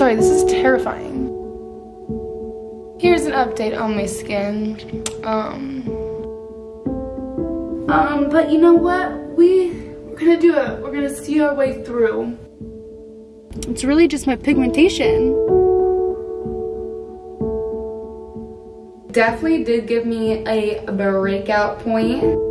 sorry, this is terrifying. Here's an update on my skin. Um, um, but you know what? We, we're gonna do it. We're gonna see our way through. It's really just my pigmentation. Definitely did give me a breakout point.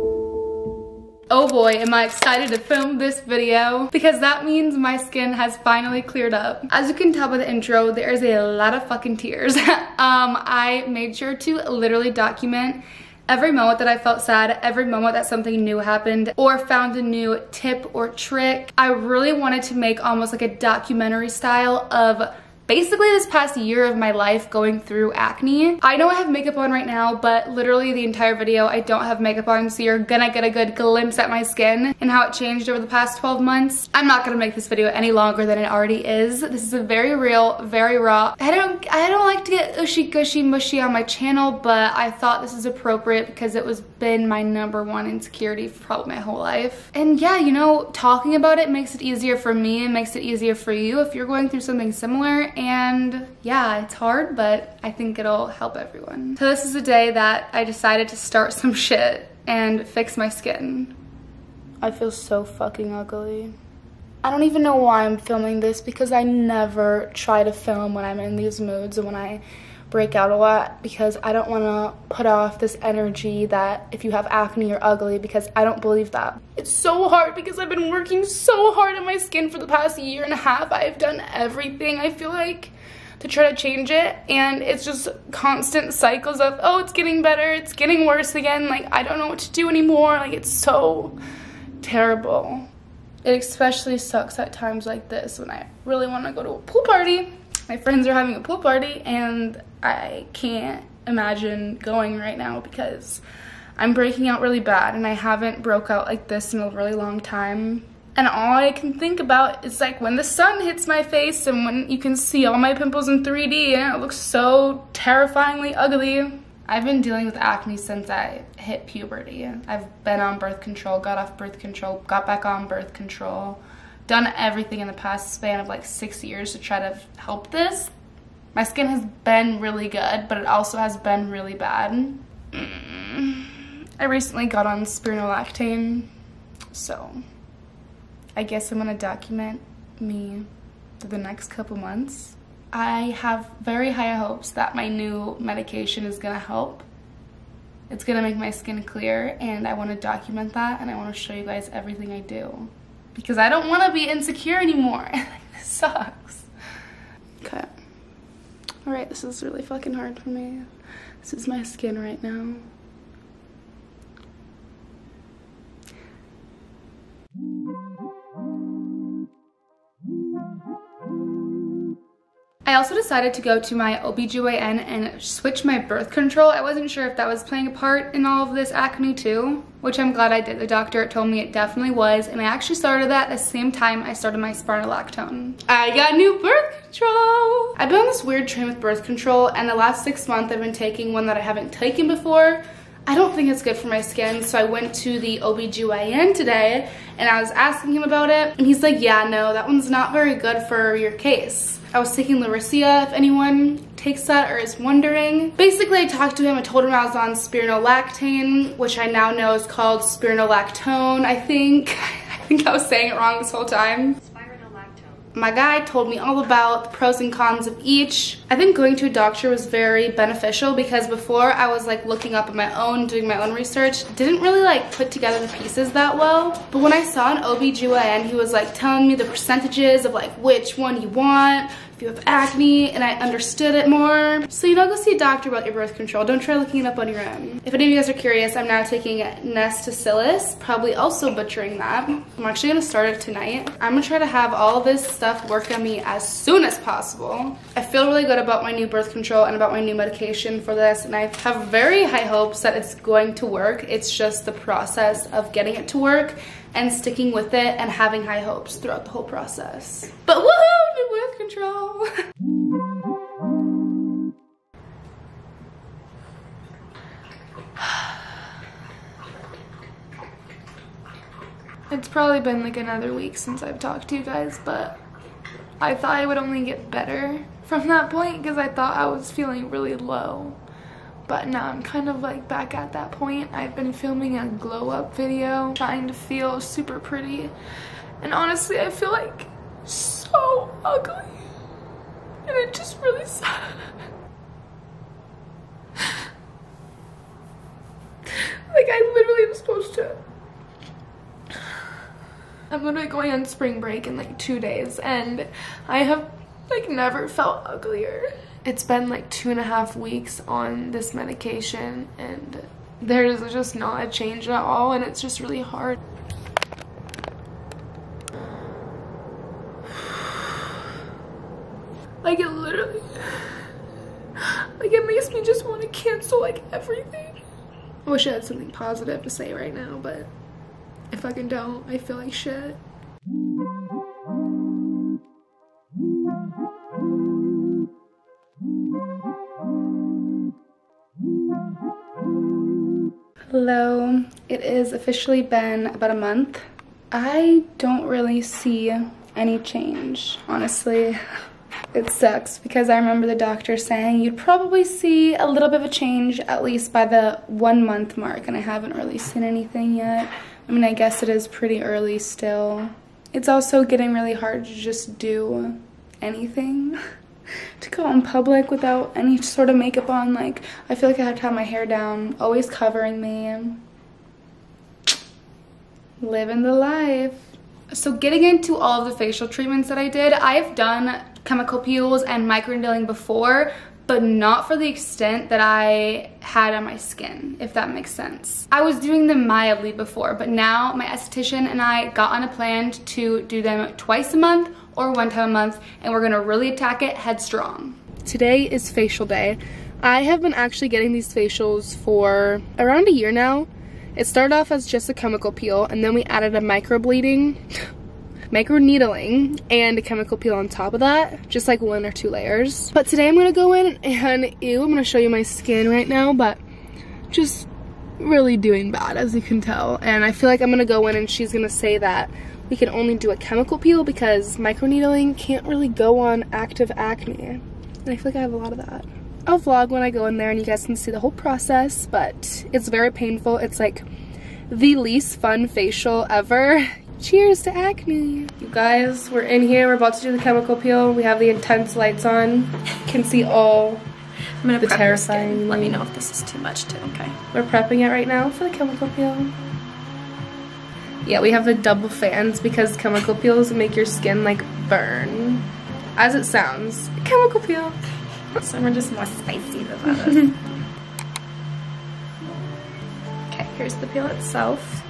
Oh boy, am I excited to film this video because that means my skin has finally cleared up. As you can tell by the intro, there is a lot of fucking tears. um, I made sure to literally document every moment that I felt sad, every moment that something new happened or found a new tip or trick. I really wanted to make almost like a documentary style of basically this past year of my life going through acne. I know I have makeup on right now, but literally the entire video I don't have makeup on, so you're gonna get a good glimpse at my skin and how it changed over the past 12 months. I'm not gonna make this video any longer than it already is. This is a very real, very raw. I don't, I don't like to get ushy gushy mushy on my channel, but I thought this is appropriate because it was been my number one insecurity for probably my whole life. And yeah, you know, talking about it makes it easier for me and makes it easier for you if you're going through something similar and yeah, it's hard, but I think it'll help everyone. So this is the day that I decided to start some shit and fix my skin. I feel so fucking ugly. I don't even know why I'm filming this because I never try to film when I'm in these moods and when I break out a lot because I don't want to put off this energy that if you have acne you're ugly because I don't believe that. It's so hard because I've been working so hard on my skin for the past year and a half. I've done everything I feel like to try to change it and it's just constant cycles of oh it's getting better it's getting worse again like I don't know what to do anymore like it's so terrible it especially sucks at times like this when I really want to go to a pool party my friends are having a pool party and I can't imagine going right now because I'm breaking out really bad and I haven't broke out like this in a really long time. And all I can think about is like when the sun hits my face and when you can see all my pimples in 3D and it looks so terrifyingly ugly. I've been dealing with acne since I hit puberty. I've been on birth control, got off birth control, got back on birth control done everything in the past span of like six years to try to help this. My skin has been really good, but it also has been really bad. Mm. I recently got on spironolactone, so I guess I'm gonna document me for the next couple months. I have very high hopes that my new medication is gonna help. It's gonna make my skin clear and I wanna document that and I wanna show you guys everything I do because I don't want to be insecure anymore. this sucks. Okay. All right, this is really fucking hard for me. This is my skin right now. I also decided to go to my OBGYN and switch my birth control. I wasn't sure if that was playing a part in all of this acne too, which I'm glad I did. The doctor told me it definitely was, and I actually started that at the same time I started my spironolactone. I got new birth control! I've been on this weird train with birth control, and the last six months I've been taking one that I haven't taken before, I don't think it's good for my skin, so I went to the OBGYN today and I was asking him about it, and he's like, yeah, no, that one's not very good for your case. I was taking Larissia, if anyone takes that or is wondering. Basically, I talked to him, I told him I was on spironolactone, which I now know is called spironolactone, I think. I think I was saying it wrong this whole time my guy told me all about the pros and cons of each. I think going to a doctor was very beneficial because before I was like looking up on my own, doing my own research, didn't really like put together the pieces that well. But when I saw an OBGYN, he was like telling me the percentages of like which one you want, if you have acne, and I understood it more. So you know, go see a doctor about your birth control. Don't try looking it up on your own. If any of you guys are curious, I'm now taking Nestacilis, probably also butchering that. I'm actually gonna start it tonight. I'm gonna try to have all this stuff work on me as soon as possible. I feel really good about my new birth control and about my new medication for this, and I have very high hopes that it's going to work. It's just the process of getting it to work and sticking with it and having high hopes throughout the whole process. But woohoo, new birth control! It's probably been like another week since I've talked to you guys, but I thought I would only get better from that point because I thought I was feeling really low. But now I'm kind of like back at that point. I've been filming a glow up video, trying to feel super pretty. And honestly, I feel like so ugly. And it just really sad. like I literally am supposed to I'm literally going on spring break in like two days and I have like never felt uglier. It's been like two and a half weeks on this medication and there's just not a change at all and it's just really hard. Like it literally, like it makes me just want to cancel like everything. I wish I had something positive to say right now, but I fucking don't. I feel like shit. Hello. It is officially been about a month. I don't really see any change, honestly. It sucks because I remember the doctor saying you'd probably see a little bit of a change at least by the one month mark and I haven't really seen anything yet. I mean, I guess it is pretty early still. It's also getting really hard to just do anything. to go in public without any sort of makeup on. Like, I feel like I have to have my hair down, always covering me. Living the life. So getting into all of the facial treatments that I did, I've done chemical peels and microneedling before, but not for the extent that I had on my skin, if that makes sense. I was doing them mildly before, but now my esthetician and I got on a plan to do them twice a month or one time a month, and we're gonna really attack it headstrong. Today is facial day. I have been actually getting these facials for around a year now. It started off as just a chemical peel, and then we added a microbleeding micro needling and a chemical peel on top of that just like one or two layers. But today I'm gonna go in and ew I'm gonna show you my skin right now but just really doing bad as you can tell. And I feel like I'm gonna go in and she's gonna say that we can only do a chemical peel because microneedling can't really go on active acne. And I feel like I have a lot of that. I'll vlog when I go in there and you guys can see the whole process but it's very painful. It's like the least fun facial ever Cheers to acne. You guys, we're in here. We're about to do the chemical peel. We have the intense lights on. Can see all I'm gonna the terrifying. Let me know if this is too much too, okay? We're prepping it right now for the chemical peel. Yeah, we have the double fans because chemical peels make your skin like burn. As it sounds, chemical peel. Some are just more spicy than others. okay, here's the peel itself.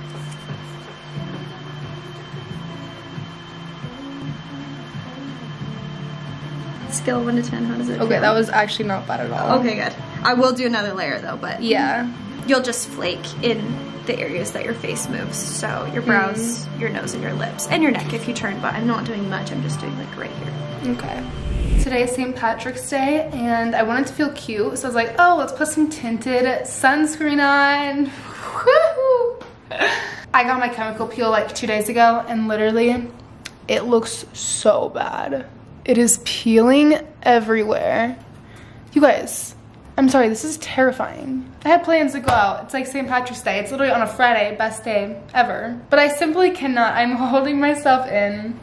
Scale 1 to 10, how does it Okay, feel? that was actually not bad at all. Okay, good. I will do another layer though, but yeah, you'll just flake in the areas that your face moves. So your brows, mm. your nose, and your lips, and your neck if you turn, but I'm not doing much, I'm just doing like right here. Okay. Today is St. Patrick's Day, and I wanted to feel cute, so I was like, oh, let's put some tinted sunscreen on. I got my chemical peel like two days ago, and literally, it looks so bad. It is peeling everywhere. You guys, I'm sorry, this is terrifying. I had plans to go out. It's like St. Patrick's Day. It's literally on a Friday, best day ever. But I simply cannot. I'm holding myself in,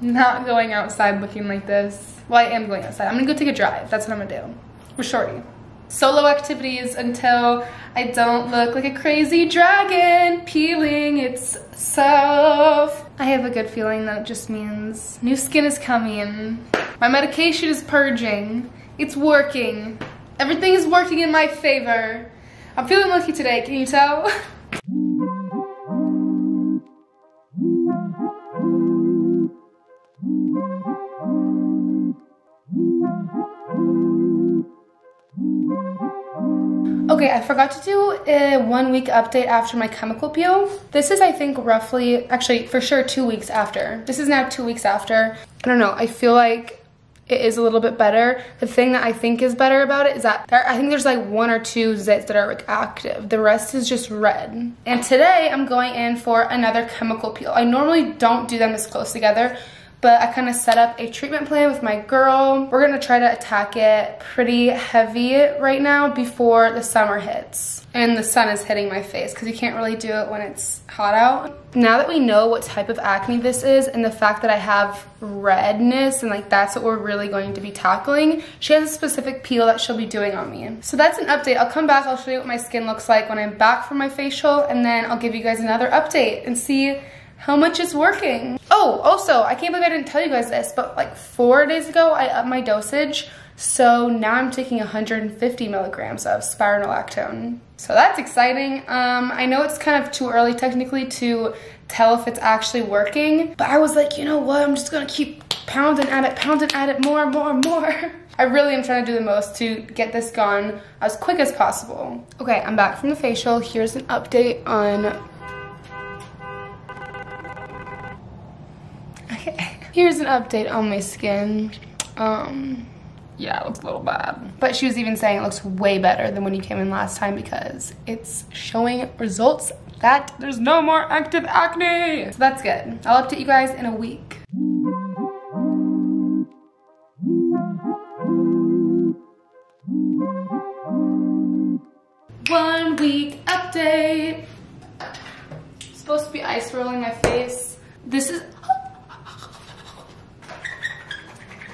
not going outside looking like this. Well, I am going outside. I'm gonna go take a drive. That's what I'm gonna do. With Shorty. Solo activities until I don't look like a crazy dragon peeling itself. I have a good feeling that it just means new skin is coming. My medication is purging. It's working. Everything is working in my favor. I'm feeling lucky today, can you tell? Okay, I forgot to do a one week update after my chemical peel. This is, I think, roughly, actually, for sure, two weeks after. This is now two weeks after. I don't know, I feel like it is a little bit better. The thing that I think is better about it is that there, I think there's like one or two zits that are like active. The rest is just red. And today I'm going in for another chemical peel. I normally don't do them this close together, but I kind of set up a treatment plan with my girl. We're gonna try to attack it pretty heavy right now before the summer hits and the sun is hitting my face because you can't really do it when it's hot out. Now that we know what type of acne this is and the fact that I have redness and like that's what we're really going to be tackling, she has a specific peel that she'll be doing on me. So that's an update. I'll come back, I'll show you what my skin looks like when I'm back from my facial and then I'll give you guys another update and see how much it's working. Oh, also, I can't believe I didn't tell you guys this, but like four days ago, I upped my dosage. So now I'm taking 150 milligrams of spironolactone. So that's exciting. Um, I know it's kind of too early technically to tell if it's actually working, but I was like, you know what? I'm just gonna keep pounding at it, pounding at it more, more, more. I really am trying to do the most to get this gone as quick as possible. Okay, I'm back from the facial. Here's an update on Okay. Here's an update on my skin. Um, yeah, it looks a little bad. But she was even saying it looks way better than when you came in last time because it's showing results that there's no more active acne. So that's good. I'll update you guys in a week. One week update. supposed to be ice rolling my face. This is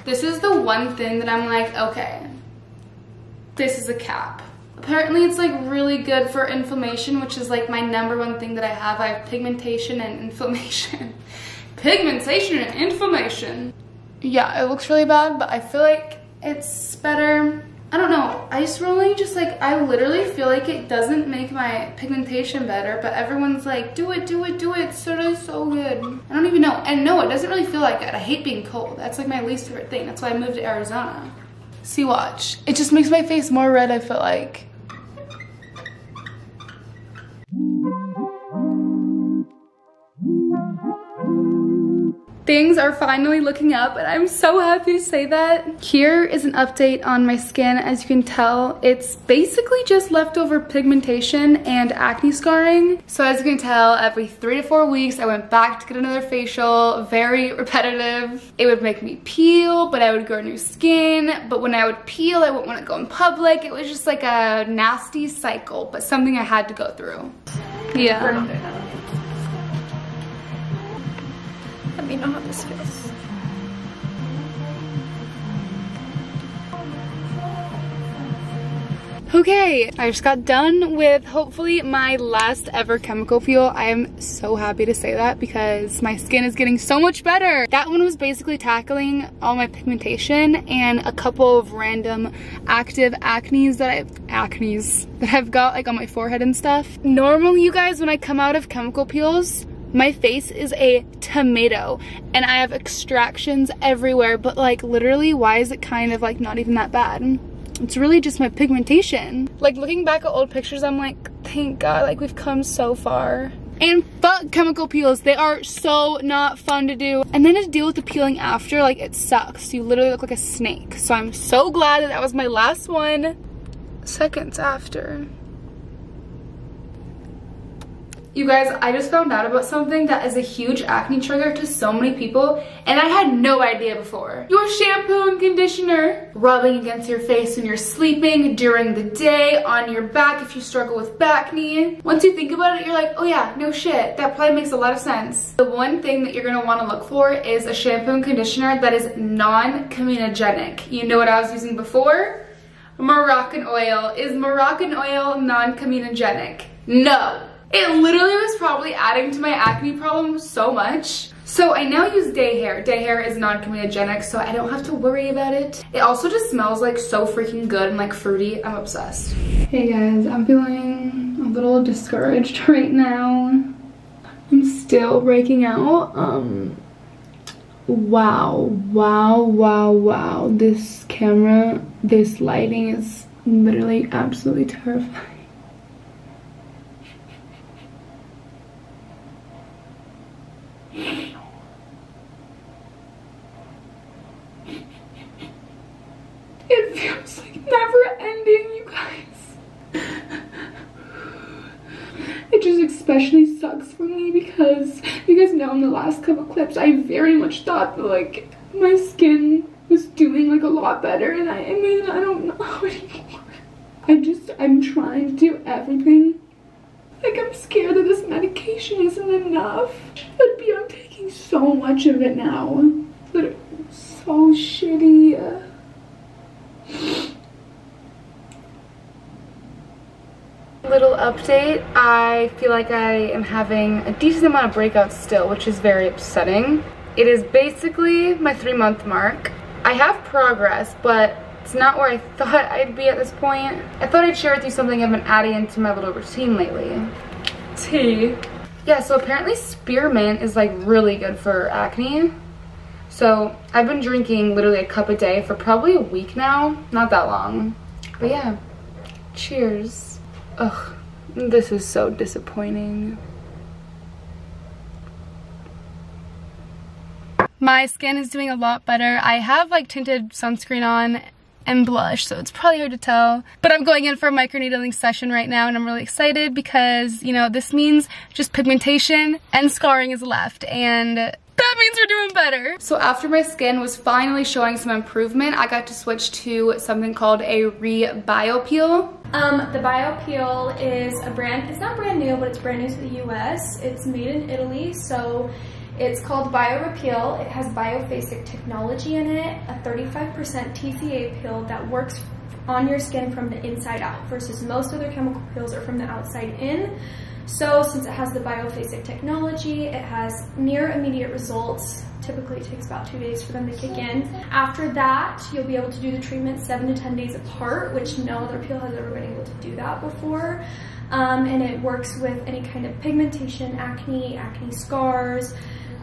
This is the one thing that I'm like, okay, this is a cap. Apparently it's like really good for inflammation, which is like my number one thing that I have. I have pigmentation and inflammation. pigmentation and inflammation. Yeah, it looks really bad, but I feel like it's better I don't know, ice rolling just like, I literally feel like it doesn't make my pigmentation better, but everyone's like, do it, do it, do it, it's totally so good. I don't even know, and no, it doesn't really feel like it. I hate being cold. That's like my least favorite thing. That's why I moved to Arizona. See, watch. It just makes my face more red, I feel like. Things are finally looking up and I'm so happy to say that. Here is an update on my skin. As you can tell, it's basically just leftover pigmentation and acne scarring. So as you can tell, every three to four weeks, I went back to get another facial, very repetitive. It would make me peel, but I would grow new skin. But when I would peel, I wouldn't want to go in public. It was just like a nasty cycle, but something I had to go through. Yeah. This feels. Okay, I just got done with hopefully my last ever chemical peel. I am so happy to say that because my skin is getting so much better. That one was basically tackling all my pigmentation and a couple of random active acnes that I've, acnes that I've got like on my forehead and stuff. Normally you guys, when I come out of chemical peels, my face is a tomato and I have extractions everywhere, but like literally, why is it kind of like not even that bad? It's really just my pigmentation. Like looking back at old pictures, I'm like, thank God, like we've come so far. And fuck chemical peels, they are so not fun to do. And then to deal with the peeling after, like it sucks. You literally look like a snake. So I'm so glad that that was my last one. Seconds after. You guys, I just found out about something that is a huge acne trigger to so many people and I had no idea before. Your shampoo and conditioner rubbing against your face when you're sleeping, during the day, on your back if you struggle with bacne. Once you think about it, you're like, oh yeah, no shit, that probably makes a lot of sense. The one thing that you're gonna wanna look for is a shampoo and conditioner that is non-comedogenic. You know what I was using before? Moroccan oil. Is Moroccan oil non-comedogenic? No. It literally was probably adding to my acne problem so much. So I now use DAE hair. DAE hair is non-comedogenic, so I don't have to worry about it. It also just smells like so freaking good and like fruity. I'm obsessed. Hey guys, I'm feeling a little discouraged right now. I'm still breaking out. Um, wow, wow, wow, wow. This camera, this lighting is literally absolutely terrifying. It feels like never ending, you guys. It just especially sucks for me because in the last couple clips I very much thought that like my skin was doing like a lot better and I, I mean I don't know anymore. I just I'm trying to do everything. Like I'm scared that this medication isn't enough. But be I'm taking so much of it now. But it's so shitty. Little update, I feel like I am having a decent amount of breakouts still, which is very upsetting. It is basically my three month mark. I have progress, but it's not where I thought I'd be at this point. I thought I'd share with you something I've been adding into my little routine lately. Tea. Yeah, so apparently spearmint is like really good for acne. So I've been drinking literally a cup a day for probably a week now. Not that long. But yeah, cheers. Ugh, this is so disappointing. My skin is doing a lot better. I have like tinted sunscreen on and blush, so it's probably hard to tell. But I'm going in for a microneedling session right now and I'm really excited because, you know, this means just pigmentation and scarring is left and that means we're doing better. So after my skin was finally showing some improvement, I got to switch to something called a Re-Bio-Peel. Um, the BioPeel is a brand, it's not brand new, but it's brand new to the US. It's made in Italy, so it's called BioRePeel. It has biophasic technology in it, a 35% TCA peel that works on your skin from the inside out versus most other chemical peels are from the outside in. So since it has the biophasic technology, it has near immediate results. Typically it takes about two days for them to kick in. After that, you'll be able to do the treatment seven to 10 days apart, which no other peel has ever been able to do that before. Um, and it works with any kind of pigmentation, acne, acne scars,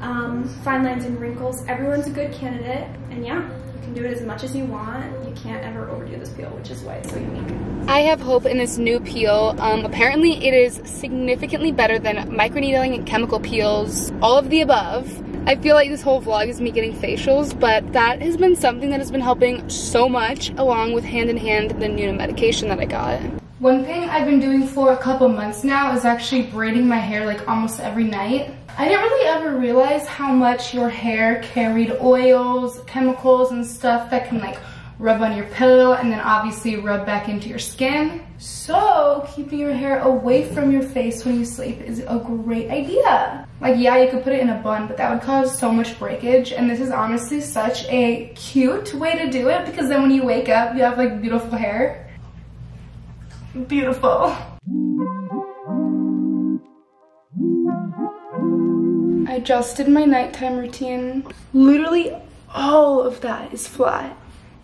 um, fine lines and wrinkles. Everyone's a good candidate. And yeah, you can do it as much as you want. You can't ever overdo this peel, which is why it's so unique. I have hope in this new peel. Um, apparently it is significantly better than microneedling and chemical peels, all of the above. I feel like this whole vlog is me getting facials, but that has been something that has been helping so much along with hand in hand the new medication that I got. One thing I've been doing for a couple months now is actually braiding my hair like almost every night. I didn't really ever realize how much your hair carried oils, chemicals, and stuff that can like rub on your pillow and then obviously rub back into your skin. So keeping your hair away from your face when you sleep is a great idea. Like yeah, you could put it in a bun, but that would cause so much breakage. And this is honestly such a cute way to do it because then when you wake up, you have like beautiful hair. Beautiful. I adjusted my nighttime routine. Literally all of that is flat.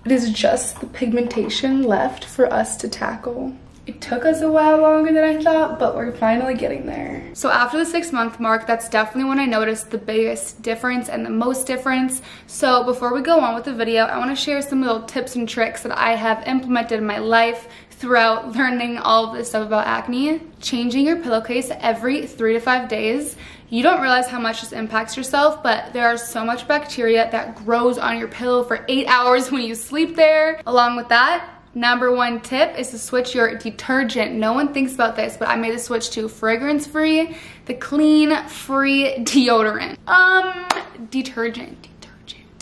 It is just the pigmentation left for us to tackle. It took us a while longer than I thought, but we're finally getting there. So after the six month mark, that's definitely when I noticed the biggest difference and the most difference. So before we go on with the video, I wanna share some little tips and tricks that I have implemented in my life throughout learning all of this stuff about acne. Changing your pillowcase every three to five days you don't realize how much this impacts yourself, but there are so much bacteria that grows on your pillow for eight hours when you sleep there. Along with that, Number one tip is to switch your detergent. No one thinks about this, but I made the switch to fragrance-free, the clean-free deodorant. Um, detergent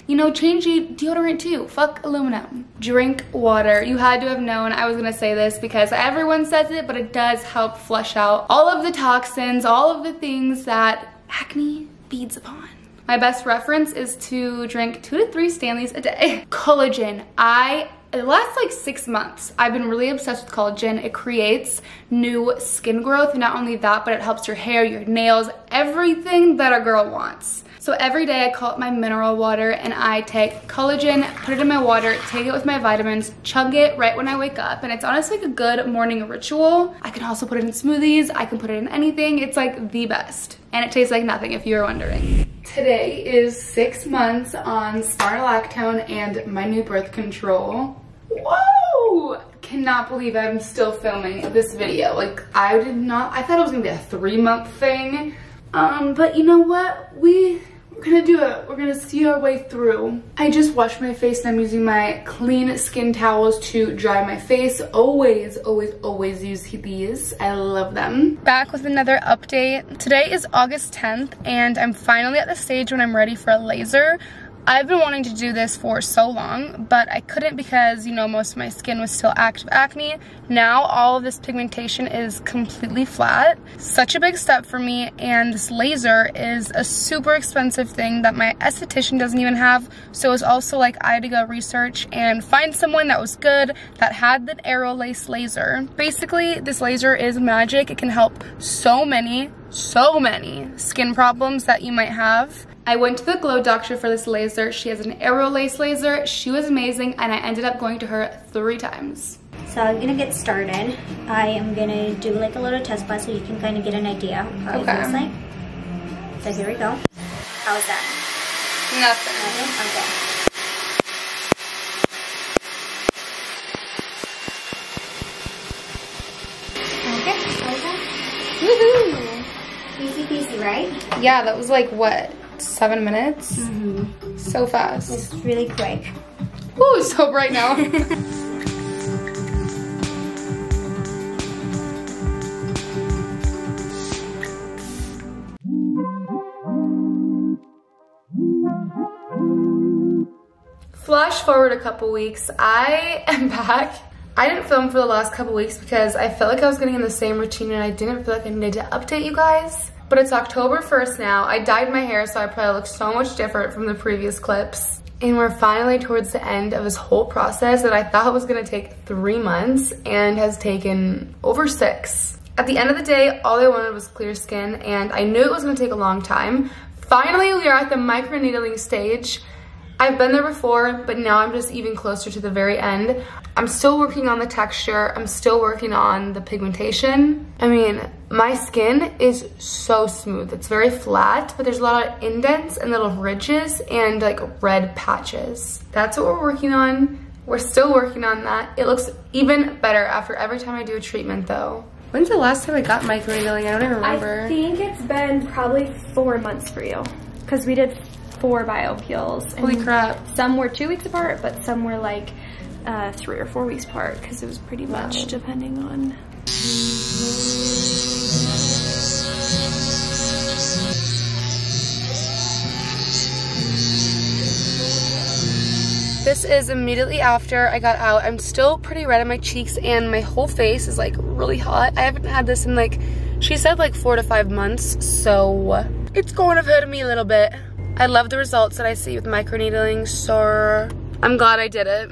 you know, change your deodorant too. Fuck aluminum. Drink water. You had to have known I was gonna say this because everyone says it, but it does help flush out all of the toxins, all of the things that acne feeds upon. My best reference is to drink two to three Stanleys a day. Collagen. I the last like six months, I've been really obsessed with collagen. It creates new skin growth. Not only that, but it helps your hair, your nails, everything that a girl wants. So every day I call up my mineral water and I take collagen, put it in my water, take it with my vitamins, chug it right when I wake up. And it's honestly like a good morning ritual. I can also put it in smoothies. I can put it in anything. It's like the best. And it tastes like nothing if you're wondering. Today is six months on spironolactone and my new birth control. Whoa! Cannot believe I'm still filming this video. Like I did not, I thought it was gonna be a three month thing. Um, but you know what? We we're gonna do it. We're gonna see our way through. I just washed my face and I'm using my clean skin towels to dry my face. Always, always, always use these. I love them. Back with another update. Today is August 10th and I'm finally at the stage when I'm ready for a laser. I've been wanting to do this for so long, but I couldn't because, you know, most of my skin was still active acne. Now all of this pigmentation is completely flat. Such a big step for me, and this laser is a super expensive thing that my esthetician doesn't even have, so it's also like I had to go research and find someone that was good, that had the Aerolase laser. Basically, this laser is magic. It can help so many, so many skin problems that you might have. I went to the Glow Doctor for this laser. She has an Aerolase laser. She was amazing and I ended up going to her three times. So I'm gonna get started. I am gonna do like a little test blast so you can kind of get an idea of how okay. it feels like. So here we go. How's that? Nothing. Nothing? Okay. Okay, how's that? Woohoo! Easy peasy, right? Yeah, that was like what? Seven minutes. Mm -hmm. So fast. It's really quick. Ooh, so bright now. Flash forward a couple weeks, I am back. I didn't film for the last couple weeks because I felt like I was getting in the same routine and I didn't feel like I needed to update you guys. But it's October 1st now. I dyed my hair so I probably look so much different from the previous clips. And we're finally towards the end of this whole process that I thought was gonna take three months and has taken over six. At the end of the day, all I wanted was clear skin and I knew it was gonna take a long time. Finally, we are at the microneedling stage. I've been there before, but now I'm just even closer to the very end. I'm still working on the texture. I'm still working on the pigmentation. I mean, my skin is so smooth. It's very flat, but there's a lot of indents and little ridges and like red patches. That's what we're working on. We're still working on that. It looks even better after every time I do a treatment though. When's the last time I got microneedling? I don't even remember. I think it's been probably four months for you because we did four bio peels. Holy crap. Some were two weeks apart, but some were like uh, three or four weeks apart because it was pretty much depending on. This is immediately after I got out. I'm still pretty red in my cheeks and my whole face is like really hot. I haven't had this in like, she said like four to five months, so it's going to hurt me a little bit. I love the results that I see with microneedling, so I'm glad I did it.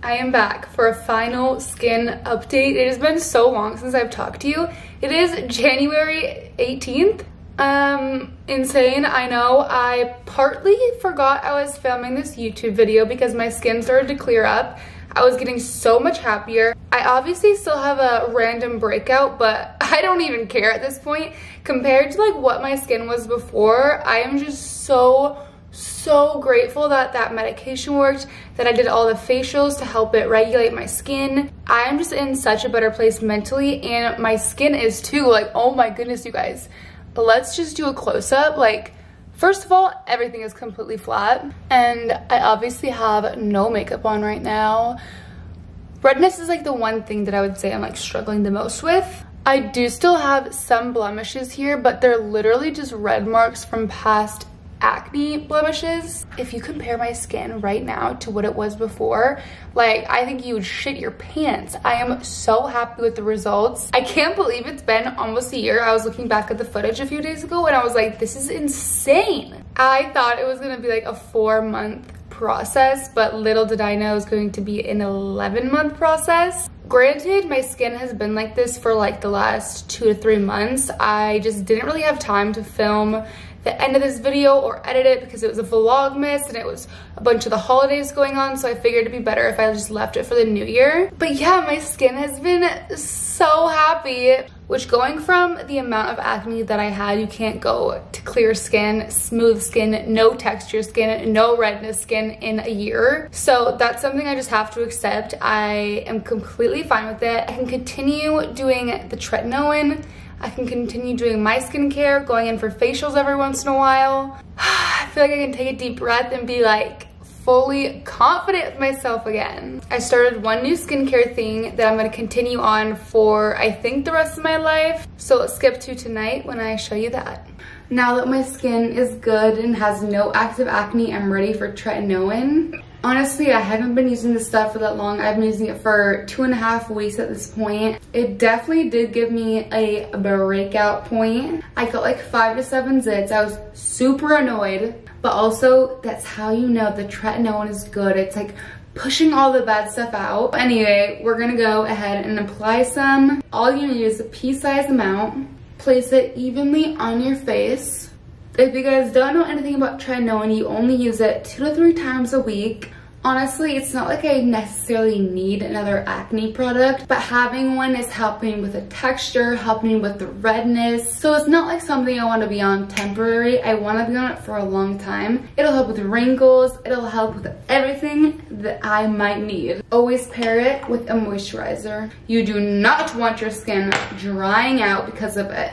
I am back for a final skin update. It has been so long since I've talked to you. It is January 18th. Um, insane, I know. I partly forgot I was filming this YouTube video because my skin started to clear up. I was getting so much happier. I obviously still have a random breakout, but I don't even care at this point. Compared to like what my skin was before, I am just so, so grateful that that medication worked, that I did all the facials to help it regulate my skin. I am just in such a better place mentally and my skin is too. Like, oh my goodness, you guys. But let's just do a close-up. Like, First of all, everything is completely flat and I obviously have no makeup on right now. Redness is like the one thing that I would say I'm like struggling the most with. I do still have some blemishes here, but they're literally just red marks from past acne blemishes. If you compare my skin right now to what it was before, like I think you would shit your pants. I am so happy with the results. I can't believe it's been almost a year. I was looking back at the footage a few days ago and I was like, this is insane. I thought it was gonna be like a four month process, but little did I know it was going to be an 11 month process. Granted, my skin has been like this for like the last two to three months. I just didn't really have time to film the end of this video or edit it because it was a vlogmas and it was a bunch of the holidays going on so I figured it'd be better if I just left it for the new year. But yeah, my skin has been so happy which going from the amount of acne that I had, you can't go to clear skin, smooth skin, no texture skin, no redness skin in a year. So that's something I just have to accept. I am completely fine with it. I can continue doing the tretinoin I can continue doing my skincare, going in for facials every once in a while. I feel like I can take a deep breath and be like, fully confident with myself again. I started one new skincare thing that I'm gonna continue on for I think the rest of my life. So let's skip to tonight when I show you that. Now that my skin is good and has no active acne, I'm ready for tretinoin. Honestly, I haven't been using this stuff for that long. I've been using it for two and a half weeks at this point. It definitely did give me a breakout point. I got like five to seven zits. I was super annoyed but also that's how you know the tretinoin is good. It's like pushing all the bad stuff out. Anyway, we're gonna go ahead and apply some. All you need is a pea-sized amount. Place it evenly on your face. If you guys don't know anything about tretinoin, you only use it two to three times a week. Honestly, it's not like I necessarily need another acne product, but having one is helping with the texture, helping with the redness. So it's not like something I want to be on temporary. I want to be on it for a long time. It'll help with wrinkles. It'll help with everything that I might need. Always pair it with a moisturizer. You do not want your skin drying out because of it.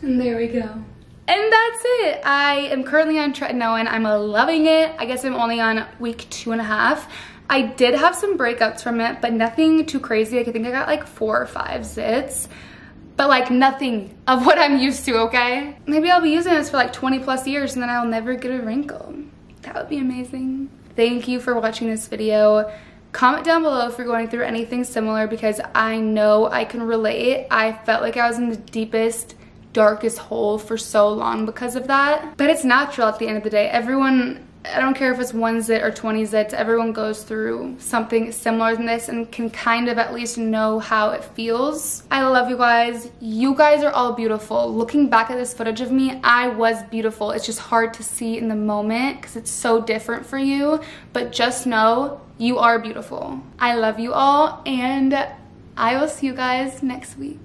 And there we go. And that's it. I am currently on tretinoin. I'm loving it. I guess I'm only on week two and a half. I did have some breakouts from it, but nothing too crazy. I think I got like four or five zits, but like nothing of what I'm used to, okay? Maybe I'll be using this for like 20 plus years and then I'll never get a wrinkle. That would be amazing. Thank you for watching this video. Comment down below if you're going through anything similar because I know I can relate. I felt like I was in the deepest darkest hole for so long because of that. But it's natural at the end of the day. Everyone, I don't care if it's one zit or 20 zits, everyone goes through something similar than this and can kind of at least know how it feels. I love you guys. You guys are all beautiful. Looking back at this footage of me, I was beautiful. It's just hard to see in the moment because it's so different for you. But just know you are beautiful. I love you all and I will see you guys next week.